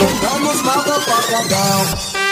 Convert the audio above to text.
Vamos motherfucker down.